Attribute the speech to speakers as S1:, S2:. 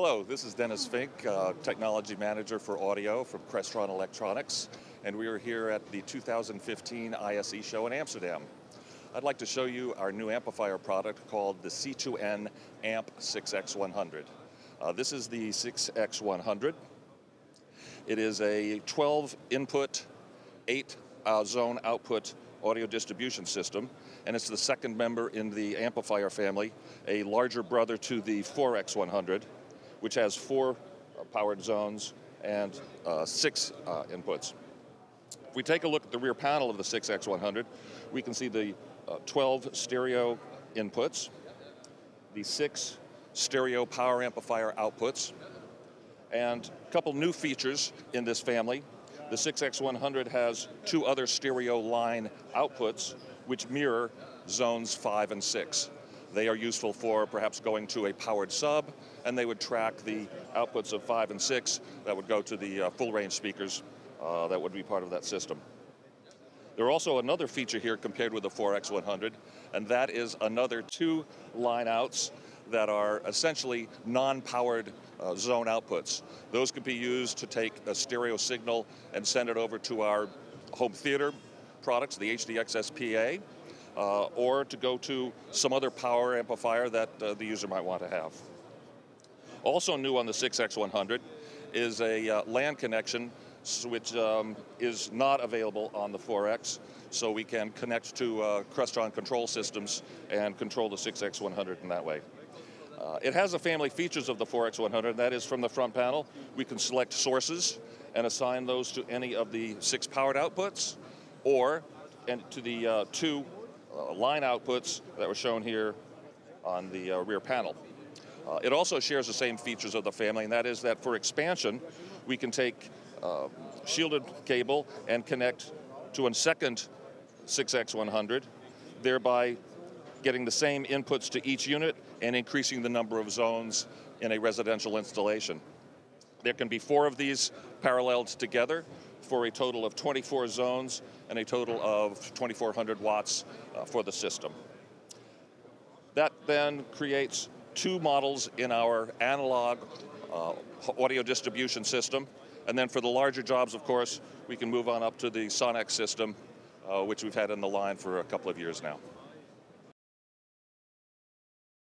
S1: Hello, this is Dennis Fink, uh, Technology Manager for Audio from Crestron Electronics, and we are here at the 2015 ISE show in Amsterdam. I'd like to show you our new amplifier product called the C2N AMP 6X100. Uh, this is the 6X100. It is a 12 input, 8 uh, zone output audio distribution system, and it's the second member in the amplifier family, a larger brother to the 4X100, which has four uh, powered zones and uh, six uh, inputs. If we take a look at the rear panel of the 6X100, we can see the uh, 12 stereo inputs, the six stereo power amplifier outputs, and a couple new features in this family. The 6X100 has two other stereo line outputs which mirror zones 5 and 6. They are useful for perhaps going to a powered sub, and they would track the outputs of 5 and 6 that would go to the uh, full range speakers uh, that would be part of that system. There are also another feature here compared with the 4X100, and that is another two line outs that are essentially non-powered uh, zone outputs. Those can be used to take a stereo signal and send it over to our home theater products, the HDX SPA, uh, or to go to some other power amplifier that uh, the user might want to have. Also new on the 6X100 is a uh, LAN connection which um, is not available on the 4X, so we can connect to uh, Crestron control systems and control the 6X100 in that way. Uh, it has the family features of the 4X100, that is from the front panel, we can select sources and assign those to any of the six powered outputs, or and to the uh, two line outputs that were shown here on the uh, rear panel. Uh, it also shares the same features of the family, and that is that for expansion, we can take uh, shielded cable and connect to a second 6X100, thereby getting the same inputs to each unit and increasing the number of zones in a residential installation. There can be four of these paralleled together for a total of 24 zones and a total of 2,400 watts uh, for the system. That then creates two models in our analog uh, audio distribution system. And then for the larger jobs, of course, we can move on up to the Sonnex system, uh, which we've had in the line for a couple of years now.